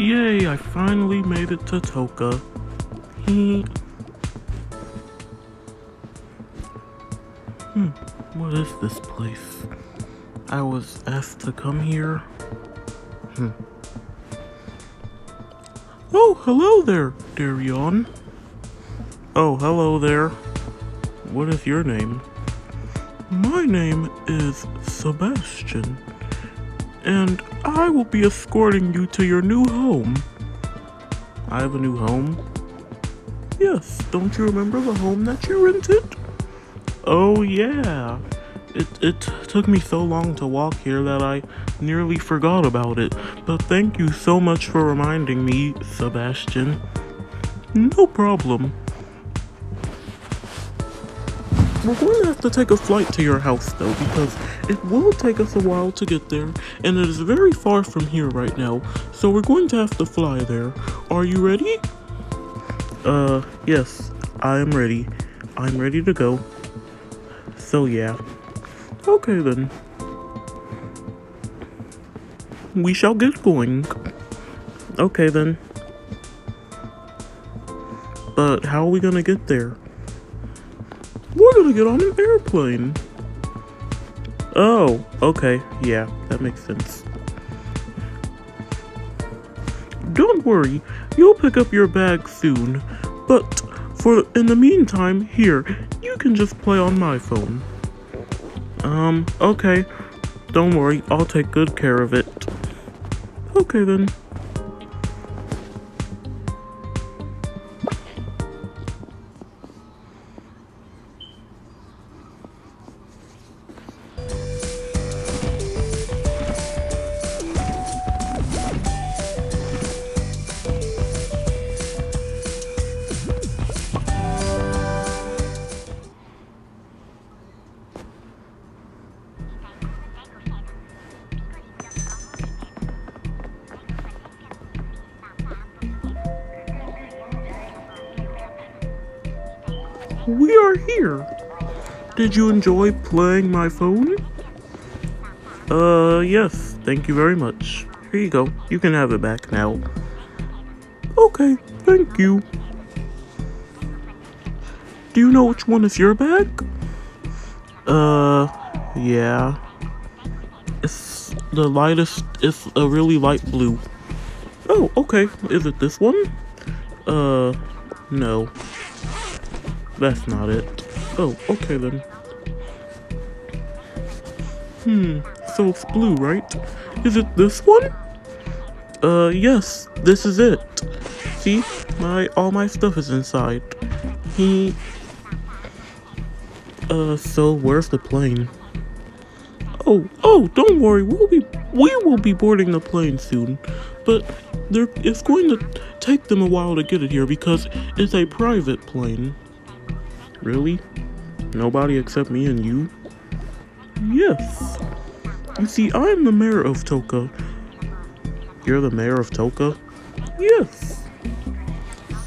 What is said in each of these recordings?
Yay, I finally made it to Toca. He. Hmm, what is this place? I was asked to come here. Hmm. Oh, hello there, Daryon. Oh, hello there. What is your name? My name is Sebastian, and I will be escorting you to your new home. I have a new home? Yes, don't you remember the home that you rented? Oh, yeah. It, it took me so long to walk here that I nearly forgot about it, but thank you so much for reminding me, Sebastian. No problem. We're going to have to take a flight to your house though, because it will take us a while to get there, and it is very far from here right now, so we're going to have to fly there. Are you ready? Uh, yes, I am ready. I'm ready to go. So yeah. Okay then. We shall get going. Okay then. But how are we gonna get there? Gonna get on an airplane. Oh, okay. Yeah, that makes sense. Don't worry, you'll pick up your bag soon. But for in the meantime, here, you can just play on my phone. Um, okay. Don't worry, I'll take good care of it. Okay then. We are here. Did you enjoy playing my phone? Uh, yes, thank you very much. Here you go. You can have it back now. Okay, thank you. Do you know which one is your bag? Uh, yeah. It's the lightest, it's a really light blue. Oh, okay. Is it this one? Uh, no. That's not it. Oh, okay then. Hmm, so it's blue, right? Is it this one? Uh, yes, this is it. See, my all my stuff is inside. He. Uh, so where's the plane? Oh, oh, don't worry, we'll be we will be boarding the plane soon, but there it's going to take them a while to get it here because it's a private plane. Really? Nobody except me and you? Yes. You see, I'm the mayor of Toca. You're the mayor of Toca? Yes.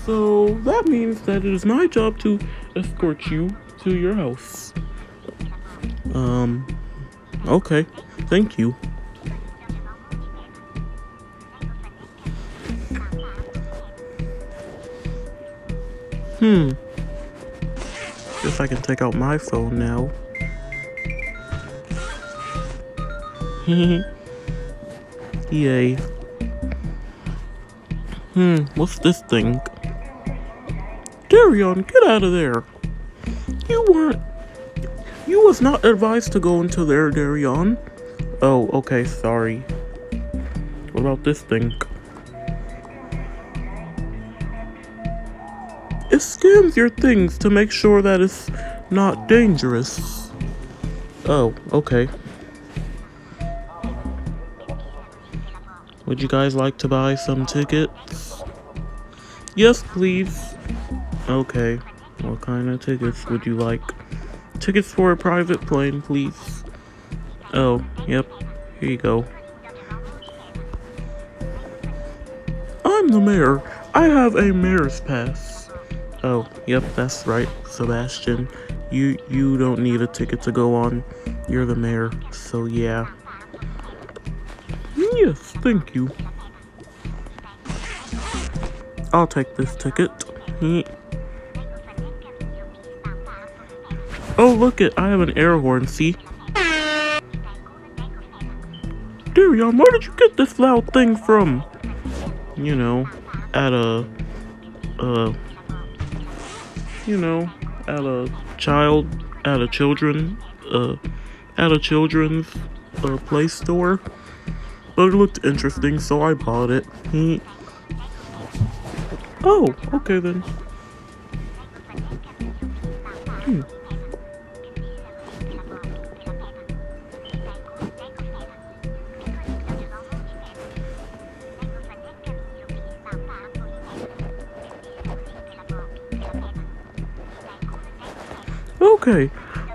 So that means that it is my job to escort you to your house. Um, okay. Thank you. Hmm. Guess I can take out my phone now. Yay. Hmm, what's this thing? Daryon, get out of there. You weren't... You was not advised to go into there, Daryon. Oh, okay, sorry. What about this thing? It scans your things to make sure that it's not dangerous. Oh, okay. Would you guys like to buy some tickets? Yes, please. Okay. What kind of tickets would you like? Tickets for a private plane, please. Oh, yep. Here you go. I'm the mayor. I have a mayor's pass. Oh, yep, that's right, Sebastian. You you don't need a ticket to go on. You're the mayor, so yeah. Yes, thank you. I'll take this ticket. Oh, look it, I have an air horn, see? Darion, where did you get this loud thing from? You know, at a, uh, you know, at a child, at a children, uh, at a children's, uh, play store. But it looked interesting, so I bought it. oh, okay then. Hmm. Okay,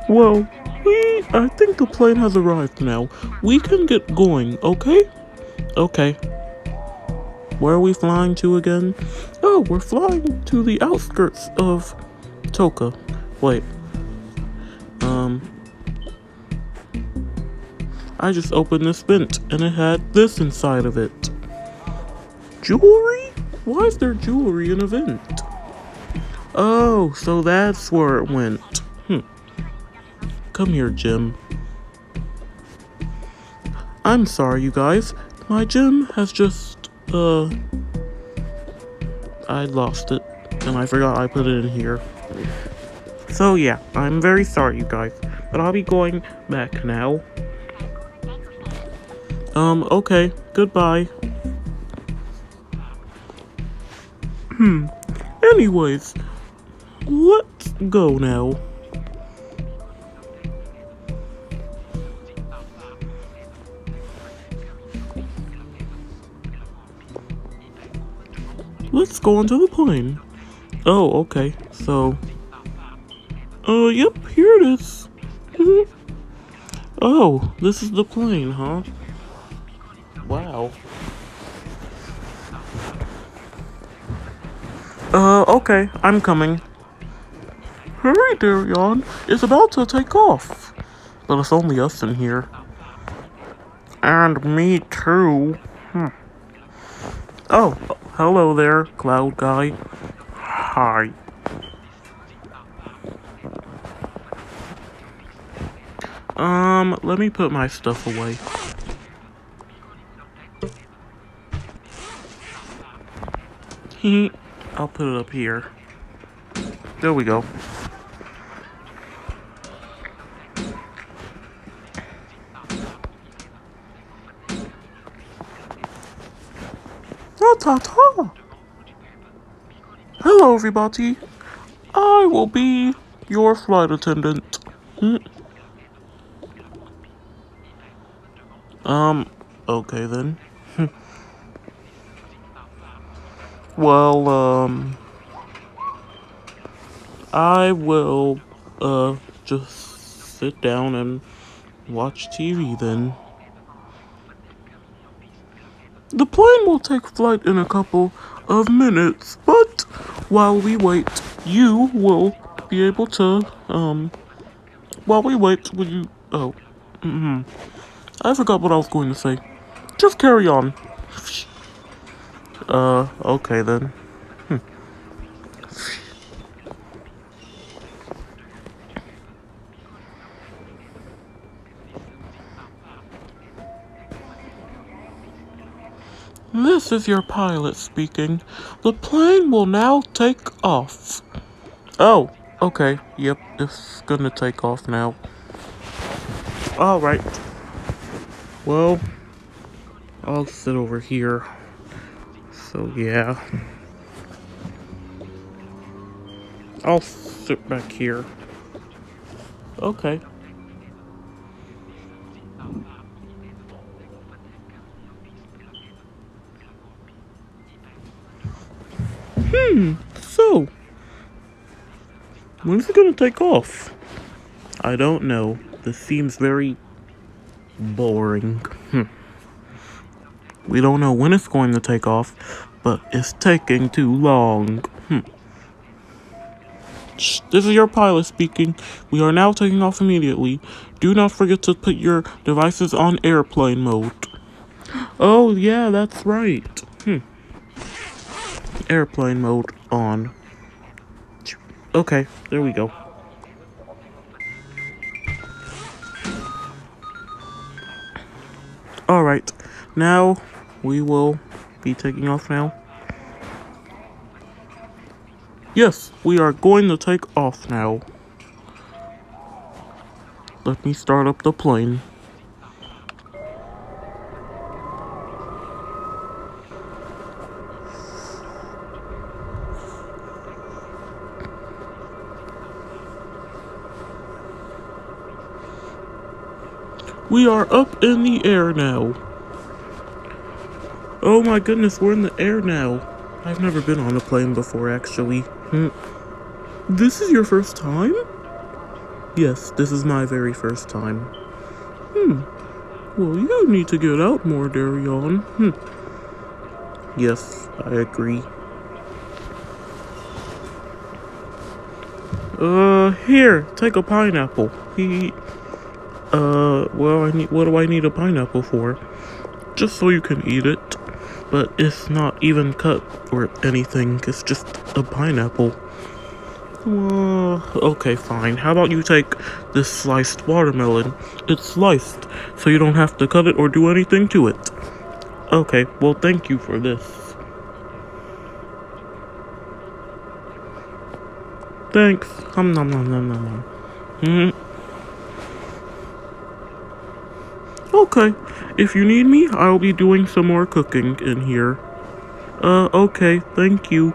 well, we, I think the plane has arrived now. We can get going, okay? Okay. Where are we flying to again? Oh, we're flying to the outskirts of Toca. Wait. Um. I just opened this vent and it had this inside of it. Jewelry? Why is there jewelry in a vent? Oh, so that's where it went. Come here, Jim. I'm sorry, you guys. My gem has just, uh... I lost it. And I forgot I put it in here. So yeah, I'm very sorry, you guys. But I'll be going back now. Um, okay. Goodbye. Hmm. Anyways, let's go now. Let's go onto the plane. Oh, okay. So, uh, yep, here it is. oh, this is the plane, huh? Wow. Uh, okay, I'm coming. Hurry, Daryon. It's about to take off. But it's only us in here. And me too. Hmm. Oh, Hello there, cloud guy. Hi. Um, let me put my stuff away. I'll put it up here. There we go. Ta. Hello, everybody. I will be your flight attendant. Hmm. Um, okay then. well, um, I will, uh, just sit down and watch TV then. The plane will take flight in a couple of minutes, but while we wait, you will be able to, um, while we wait, will you, oh, mm hmm I forgot what I was going to say. Just carry on. Uh, okay then. This is your pilot speaking. The plane will now take off. Oh, okay. Yep, it's gonna take off now. Alright. Well, I'll sit over here. So, yeah. I'll sit back here. Okay. Hmm, so. When's it gonna take off? I don't know. This seems very boring. Hmm. We don't know when it's going to take off, but it's taking too long. Hmm. This is your pilot speaking. We are now taking off immediately. Do not forget to put your devices on airplane mode. Oh, yeah, that's right. Hmm. Airplane mode on. Okay, there we go. Alright, now we will be taking off now. Yes, we are going to take off now. Let me start up the plane. We are up in the air now. Oh my goodness, we're in the air now. I've never been on a plane before, actually. Hmm. This is your first time? Yes, this is my very first time. Hmm. Well, you need to get out more, Daryon. Hmm. Yes, I agree. Uh, here, take a pineapple. He uh, well, I need, what do I need a pineapple for? Just so you can eat it. But it's not even cut or anything, it's just a pineapple. Uh, okay, fine. How about you take this sliced watermelon? It's sliced, so you don't have to cut it or do anything to it. Okay, well, thank you for this. Thanks. Nom nom nom nom nom. Mm hmm Okay, if you need me, I'll be doing some more cooking in here. Uh, okay, thank you.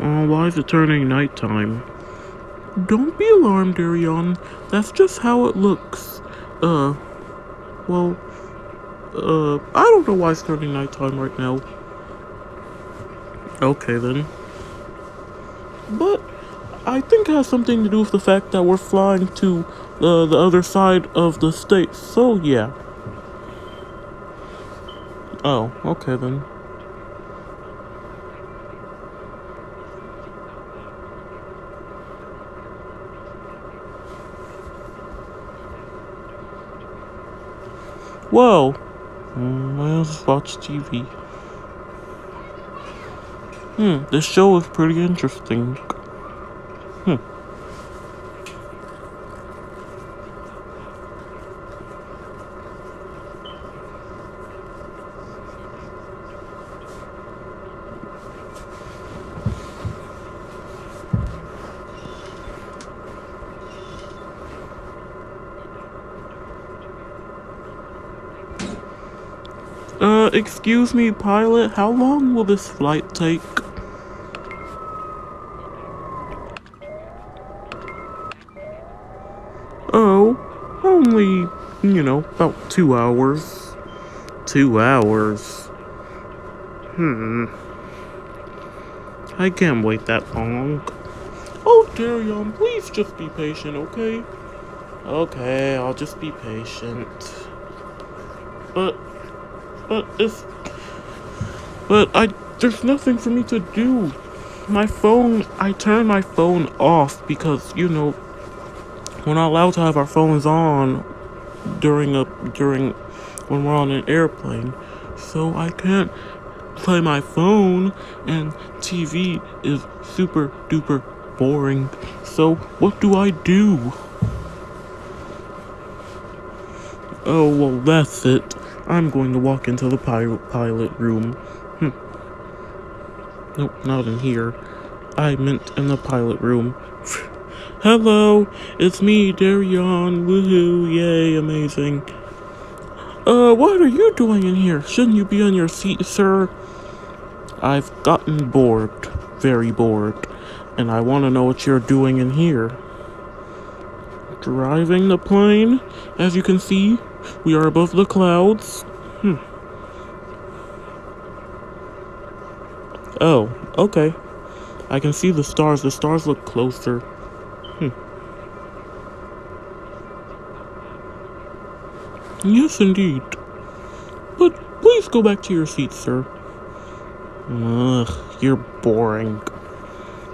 Oh, why is it turning nighttime? Don't be alarmed, Daryon. That's just how it looks. Uh, well, uh, I don't know why it's turning nighttime right now. Okay, then. But I think it has something to do with the fact that we're flying to uh, the other side of the state. So, yeah. Oh, okay then. Whoa. Mm, let's watch TV. Hmm, this show is pretty interesting. Hmm. Uh, excuse me, pilot, how long will this flight take? Oh, only, you know, about two hours. Two hours. Hmm. I can't wait that long. Oh, Daryon, please just be patient, okay? Okay, I'll just be patient. But, but if, but I, there's nothing for me to do. My phone, I turned my phone off because, you know, we're not allowed to have our phones on during a during when we're on an airplane. So I can't play my phone and TV is super duper boring. So what do I do? Oh, well, that's it. I'm going to walk into the pilot, pilot room. Hm. Nope, not in here. I meant in the pilot room. Hello, it's me, Daryon. Woohoo, yay, amazing. Uh, what are you doing in here? Shouldn't you be on your seat, sir? I've gotten bored, very bored, and I want to know what you're doing in here. Driving the plane, as you can see, we are above the clouds. Hmm. Oh, okay. I can see the stars. The stars look closer. Hmm. Yes, indeed. But please go back to your seat, sir. Ugh, you're boring.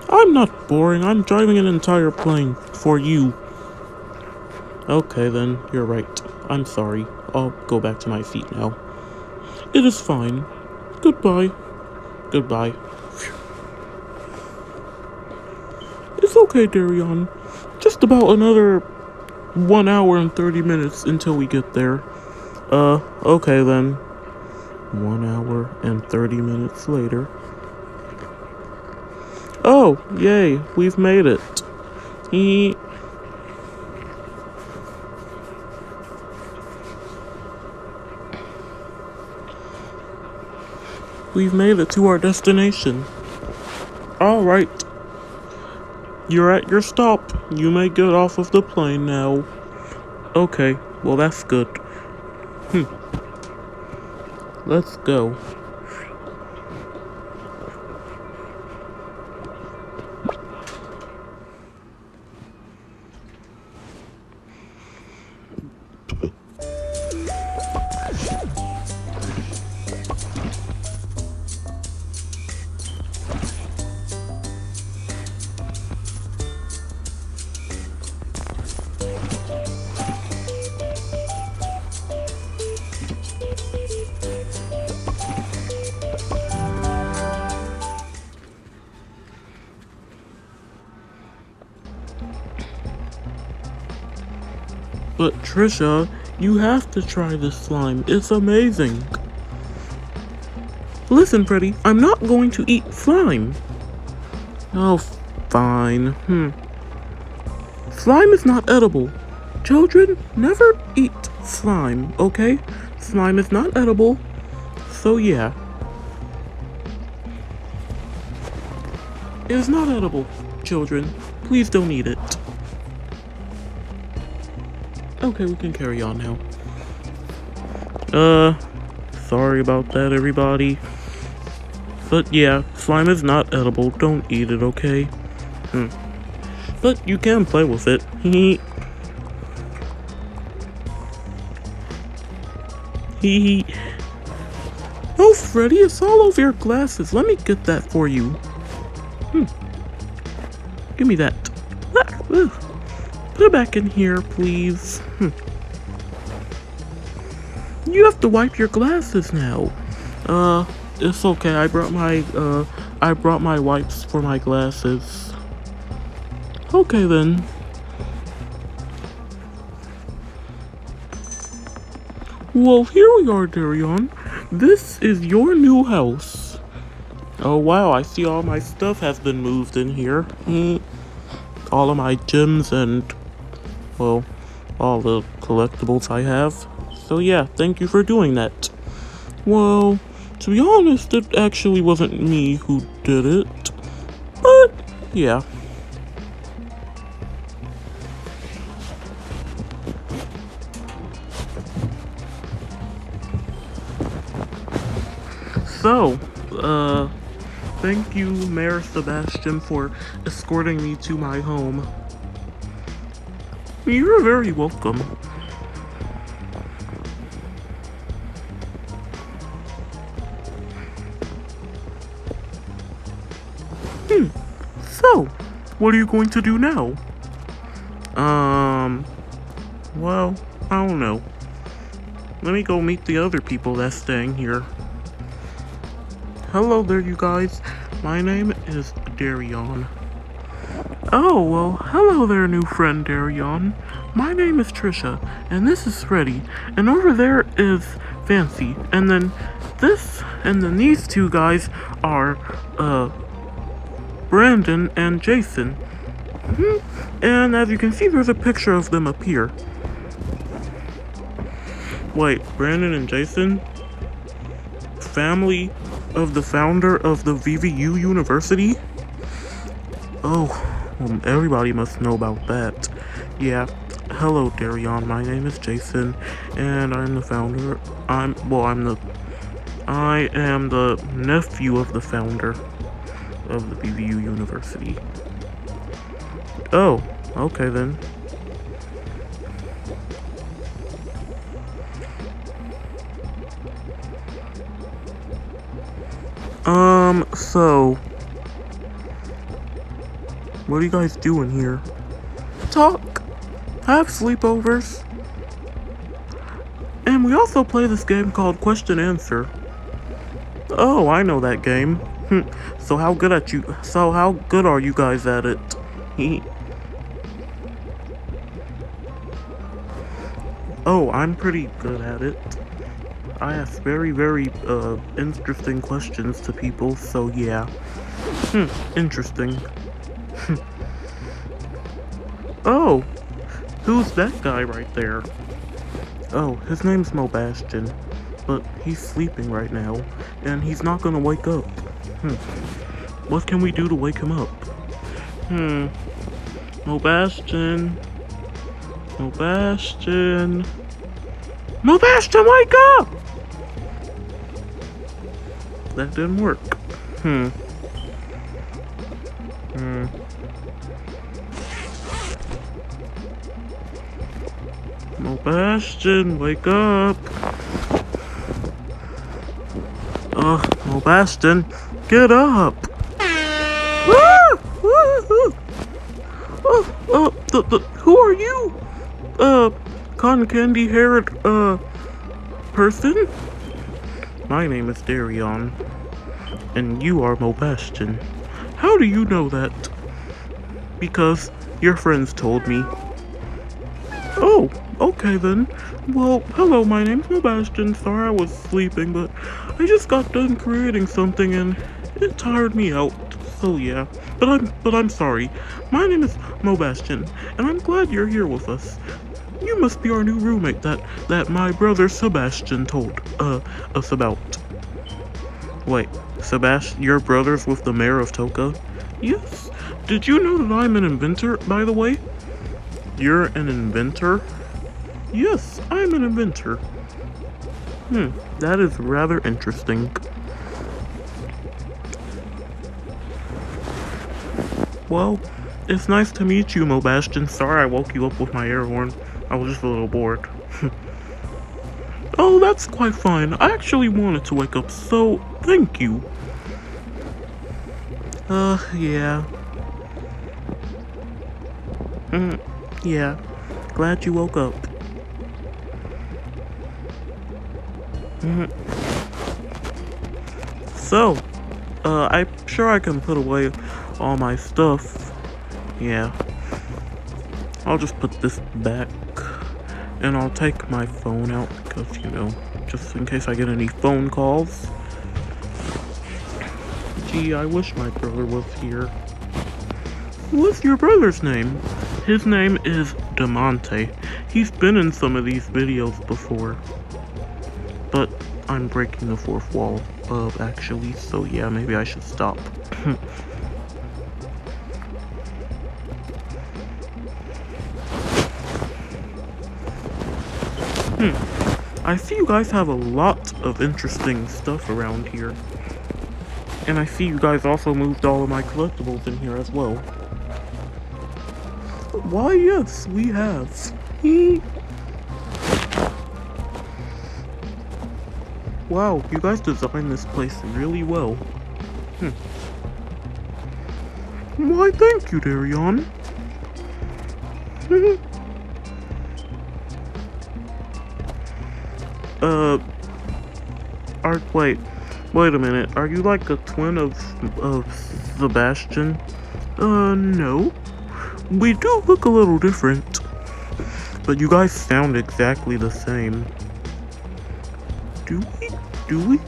I'm not boring. I'm driving an entire plane for you. Okay, then, you're right. I'm sorry. I'll go back to my seat now. It is fine. Goodbye. Goodbye. It's okay, Daryon. Just about another one hour and 30 minutes until we get there. Uh, okay then. One hour and 30 minutes later. Oh, yay, we've made it. We've made it to our destination. Alright. You're at your stop. You may get off of the plane now. Okay, well that's good. Hmm. Let's go. Trisha, you have to try this slime. It's amazing. Listen, Freddy, I'm not going to eat slime. Oh, fine. Hmm. Slime is not edible. Children, never eat slime, okay? Slime is not edible. So, yeah. It is not edible, children. Please don't eat it. Okay, we can carry on now. Uh, sorry about that, everybody. But yeah, slime is not edible. Don't eat it, okay? Hmm. But you can play with it. Hee hee. Oh, Freddy, it's all over your glasses. Let me get that for you. Hmm. Give me that. Ah, Put it back in here, please. Hmm. You have to wipe your glasses now. Uh, it's okay. I brought my, uh, I brought my wipes for my glasses. Okay then. Well, here we are, Daryon. This is your new house. Oh wow, I see all my stuff has been moved in here. Mm. All of my gems and well, all the collectibles I have. So yeah, thank you for doing that. Well, to be honest, it actually wasn't me who did it. But, yeah. So, uh, thank you, Mayor Sebastian, for escorting me to my home. You're very welcome. Hmm. So, what are you going to do now? Um, well, I don't know. Let me go meet the other people that's staying here. Hello there, you guys. My name is Daryon. Oh, well, hello there, new friend Daryon. My name is Trisha, and this is Freddy, and over there is Fancy, and then this, and then these two guys are, uh, Brandon and Jason. -hmm. And as you can see, there's a picture of them up here. Wait, Brandon and Jason? Family of the founder of the VVU University? Oh, well, everybody must know about that. Yeah. Hello, Daryon. My name is Jason, and I'm the founder. I'm well. I'm the. I am the nephew of the founder of the BVU University. Oh, okay then. Um, so what are you guys doing here? Talk. Have sleepovers. and we also play this game called Question Answer. Oh, I know that game. Hmm. so how good at you? So how good are you guys at it? oh, I'm pretty good at it. I ask very, very uh, interesting questions to people, so yeah. Hmm, interesting. Oh, who's that guy right there? Oh, his name's Mobastion, but he's sleeping right now, and he's not gonna wake up. Hmm. What can we do to wake him up? Hmm. Mobastion. Mobastion. Mobastion, wake up! That didn't work. Hmm. Mobastion, wake up! Ugh, Mobastion, get up! Ah! Oh, the, the, who are you? Uh, cotton candy haired, uh, person? My name is Daryon, and you are Mobastion. How do you know that? Because your friends told me. Oh, okay then. Well, hello, my name's Mobastion. Sorry I was sleeping, but I just got done creating something and it tired me out. So yeah, but I'm but I'm sorry. My name is Mobastion, and I'm glad you're here with us. You must be our new roommate that that my brother Sebastian told uh us about. Wait, Sebastian, your brother's with the mayor of Toca? Yes. Did you know that I'm an inventor, by the way? You're an inventor? Yes, I'm an inventor. Hmm, that is rather interesting. Well, it's nice to meet you, Mobastion. Sorry I woke you up with my air horn. I was just a little bored. oh, that's quite fine. I actually wanted to wake up, so thank you. Uh, yeah. Mm, yeah. Glad you woke up. Mm. So, uh, I'm sure I can put away all my stuff. Yeah. I'll just put this back and I'll take my phone out because, you know, just in case I get any phone calls. Gee, I wish my brother was here. What's your brother's name? His name is Demonte. He's been in some of these videos before. But I'm breaking the fourth wall, uh, actually, so yeah, maybe I should stop. Hmm. I see you guys have a lot of interesting stuff around here. And I see you guys also moved all of my collectibles in here as well. Why, yes, we have. wow, you guys designed this place really well. Hmm. Why, thank you, Daryon. Uh, are wait, wait a minute. Are you like a twin of of Sebastian? Uh, no. We do look a little different, but you guys sound exactly the same. Do we? Do we?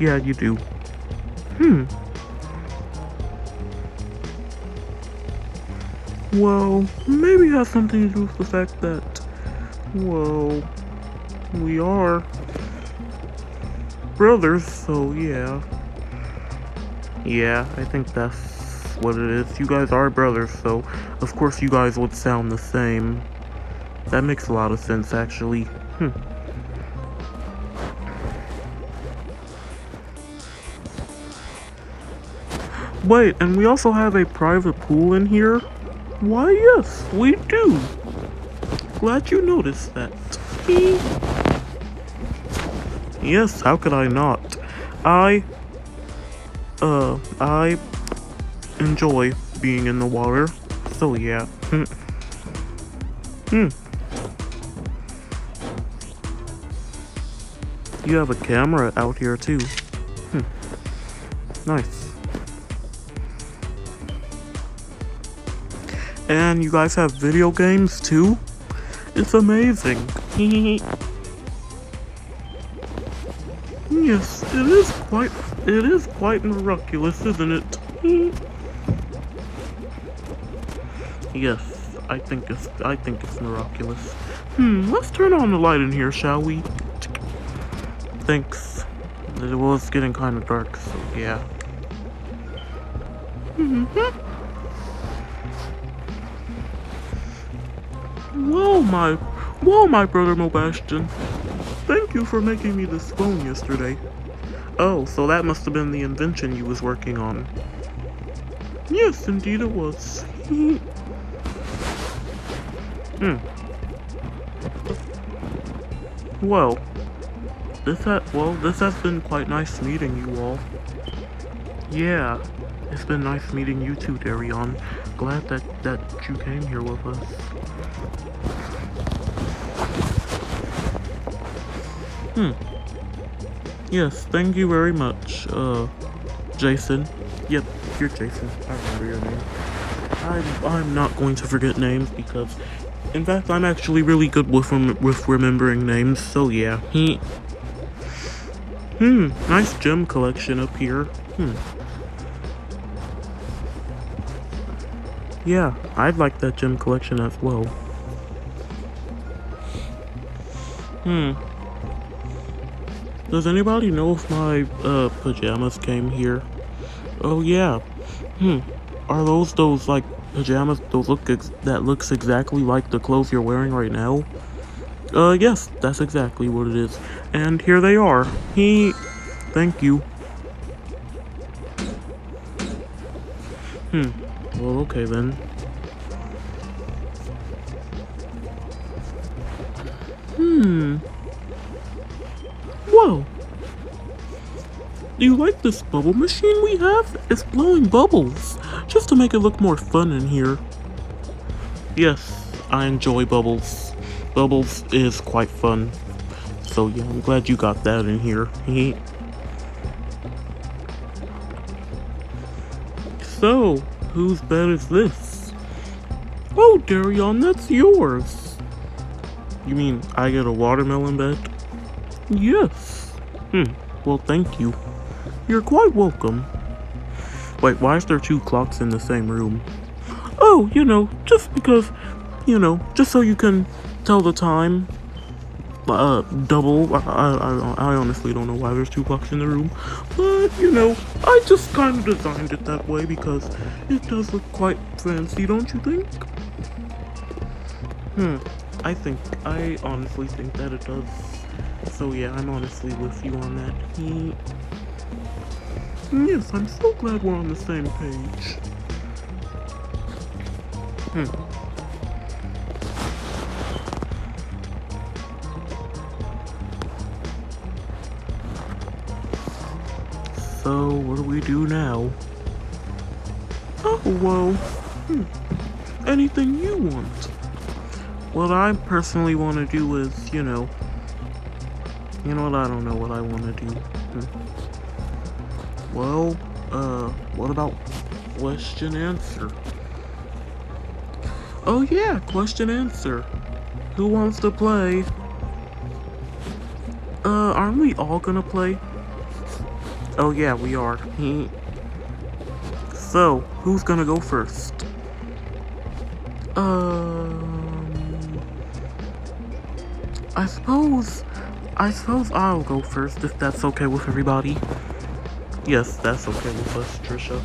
Yeah, you do. Hmm. Well, maybe it has something to do with the fact that, well, we are brothers, so yeah. Yeah, I think that's what it is. You guys are brothers, so of course you guys would sound the same. That makes a lot of sense, actually. Hmm. Wait, and we also have a private pool in here? Why, yes, we do. Glad you noticed that. Yes, how could I not? I, uh, I enjoy being in the water. So yeah. Hmm. hmm. you have a camera out here too. Hmm. Nice. And you guys have video games too? It's amazing. yes, it is quite it is quite miraculous, isn't it? Yes, I think it's I think it's miraculous. Hmm, let's turn on the light in here, shall we? Thanks. It was getting kind of dark, so yeah. Mm -hmm. Whoa, my, whoa, my brother Mobastion. Thank you for making me this phone yesterday. Oh, so that must have been the invention you was working on. Yes, indeed it was. Hmm. Well, this ha well, this has been quite nice meeting you all. Yeah, it's been nice meeting you too, Daryon. Glad that, that you came here with us. Hmm. Yes, thank you very much, uh, Jason. Yep, you're Jason. I remember your name. I'm, I'm not going to forget names because in fact, I'm actually really good with rem with remembering names, so yeah. He. Hmm, nice gem collection up here. Hmm. Yeah, I'd like that gem collection as well. Hmm. Does anybody know if my uh, pajamas came here? Oh yeah. Hmm. Are those those like pajamas those look that looks exactly like the clothes you're wearing right now? Uh, yes, that's exactly what it is. And here they are. He... Thank you. Hmm. Well, okay then. Hmm. Whoa. Do you like this bubble machine we have? It's blowing bubbles, just to make it look more fun in here. Yes, I enjoy bubbles. Bubbles is quite fun. So yeah, I'm glad you got that in here. so, whose bed is this? Oh, Daryon, that's yours. You mean I get a watermelon bed? Yes. Hmm, well thank you. You're quite welcome. Wait, why is there two clocks in the same room? Oh, you know, just because, you know, just so you can tell the time. Uh, double. I, I, I honestly don't know why there's two clocks in the room. But, you know, I just kind of designed it that way because it does look quite fancy, don't you think? Hmm, I think, I honestly think that it does. So yeah, I'm honestly with you on that. Yes, I'm so glad we're on the same page. Hmm. So, what do we do now? Oh, well, hmm. anything you want. What I personally want to do is, you know, you know what, I don't know what I want to do. Hmm. Well, uh, what about question answer? Oh yeah, question answer. Who wants to play? Uh, aren't we all gonna play? Oh yeah, we are. so, who's gonna go first? Um, I suppose, I suppose I'll go first if that's okay with everybody. Yes, that's okay with us, Trisha.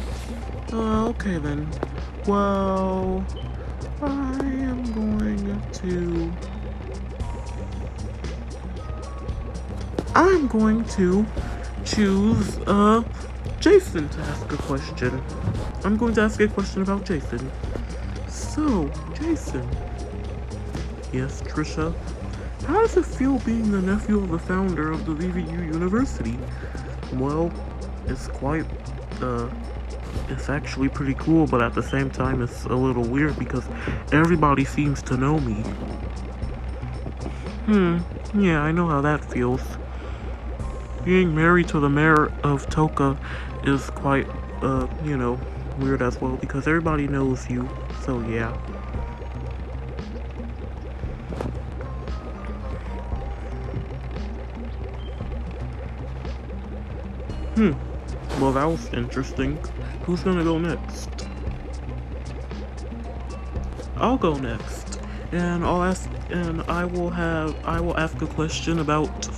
Uh, okay then. Well, I am going to... I'm going to choose, uh, Jason to ask a question. I'm going to ask a question about Jason. So, Jason. Yes, Trisha. How does it feel being the nephew of the founder of the VVU University? Well, it's quite, uh, it's actually pretty cool, but at the same time, it's a little weird because everybody seems to know me. Hmm, yeah, I know how that feels. being married to the mayor of Toca is quite, uh, you know, weird as well because everybody knows you. So yeah. Hmm. Well, that was interesting. Who's gonna go next? I'll go next, and I'll ask, and I will have, I will ask a question about,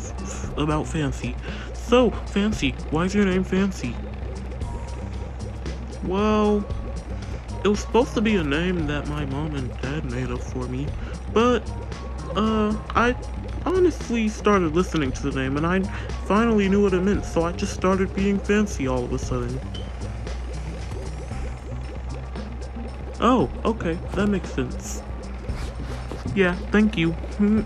about Fancy. So, Fancy, why is your name Fancy? Well, it was supposed to be a name that my mom and dad made up for me, but, uh, I honestly started listening to the name and I finally knew what it meant, so I just started being fancy all of a sudden. Oh, okay, that makes sense. Yeah, thank you. Hmm.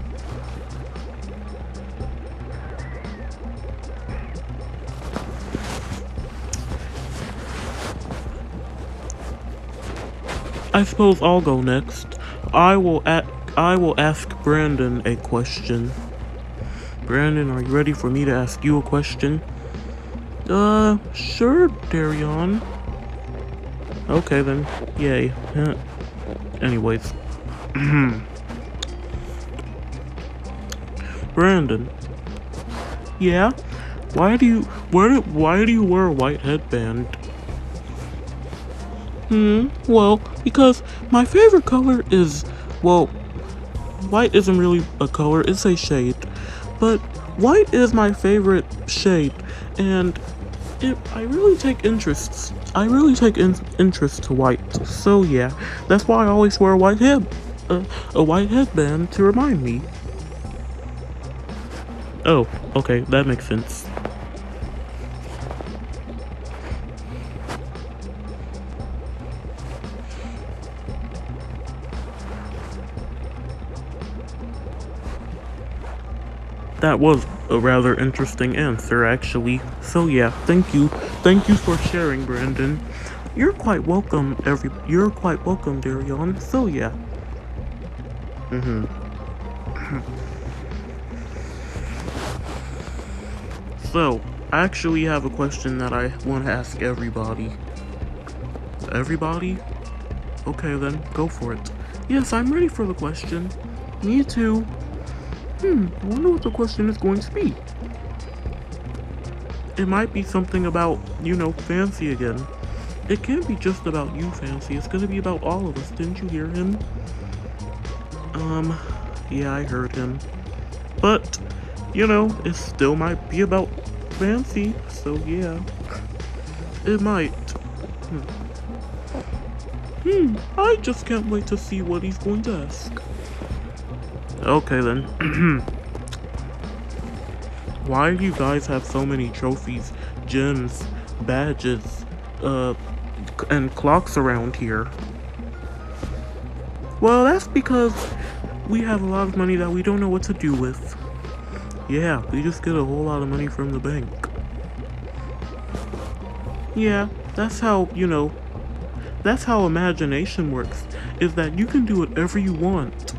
I suppose I'll go next. I will I will ask Brandon a question. Brandon, are you ready for me to ask you a question? Uh, sure, Daryon. Okay then, yay. Anyways. Brandon. Yeah? Why do you, where, why do you wear a white headband? Hmm, well, because my favorite color is, well, white isn't really a color, it's a shade. But white is my favorite shade, and it, I really take interest. I really take in, interest to white. So yeah, that's why I always wear a white head, uh, a white headband to remind me. Oh, okay, that makes sense. That was a rather interesting answer, actually. So yeah, thank you. Thank you for sharing, Brandon. You're quite welcome, every- You're quite welcome, Daryon. So yeah. Mm-hmm. so, I actually have a question that I want to ask everybody. Everybody? Okay then, go for it. Yes, I'm ready for the question. Me too. Hmm, I wonder what the question is going to be. It might be something about, you know, Fancy again. It can't be just about you, Fancy. It's gonna be about all of us. Didn't you hear him? Um, yeah, I heard him. But, you know, it still might be about Fancy, so yeah. It might. Hmm. Hmm, I just can't wait to see what he's going to ask. Okay then. Why do you guys have so many trophies, gems, badges, uh, and clocks around here? Well, that's because we have a lot of money that we don't know what to do with. Yeah, we just get a whole lot of money from the bank. Yeah, that's how, you know, that's how imagination works, is that you can do whatever you want.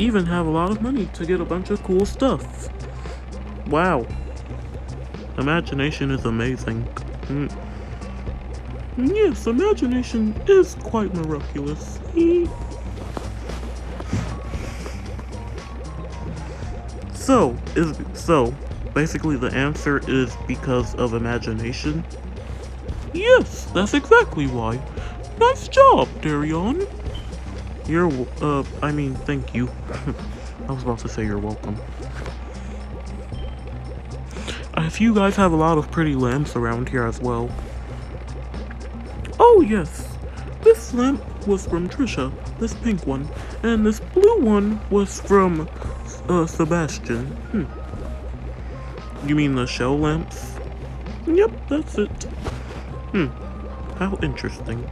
Even have a lot of money to get a bunch of cool stuff. Wow. Imagination is amazing. Mm. Yes, imagination is quite miraculous. so, is so basically the answer is because of imagination? Yes, that's exactly why. Nice job, Daryon. You're, uh, I mean, thank you. I was about to say you're welcome. If you guys have a lot of pretty lamps around here as well. Oh, yes. This lamp was from Trisha, this pink one. And this blue one was from, uh, Sebastian. Hmm. You mean the shell lamps? Yep, that's it. Hmm. How interesting.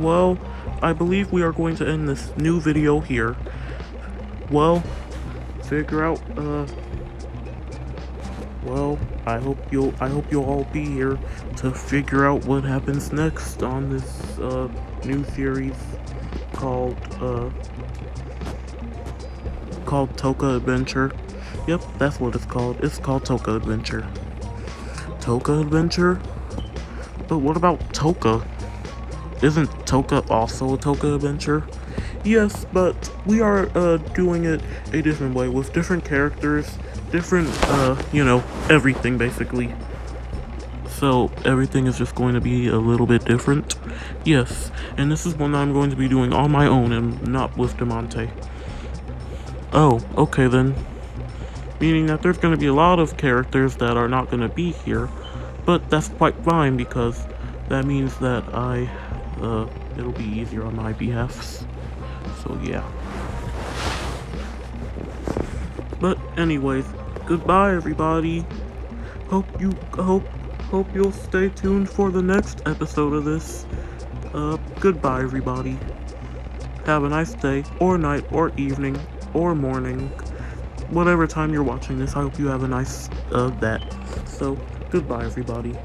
Well, I believe we are going to end this new video here. Well, figure out, uh, well, I hope you'll, I hope you'll all be here to figure out what happens next on this, uh, new series called, uh, called Toca Adventure. Yep, that's what it's called. It's called Toca Adventure. Toca Adventure? But what about Toca? Isn't Toca also a Toca Adventure? Yes, but we are uh, doing it a different way with different characters, different, uh, you know, everything basically. So everything is just going to be a little bit different. Yes, and this is one I'm going to be doing on my own and not with Demonte. Oh, okay then. Meaning that there's going to be a lot of characters that are not going to be here, but that's quite fine because that means that I, uh, it'll be easier on my behalf. So yeah. But anyways, goodbye everybody. Hope you hope hope you'll stay tuned for the next episode of this. Uh goodbye everybody. Have a nice day or night or evening or morning. Whatever time you're watching this, I hope you have a nice uh that. So goodbye everybody.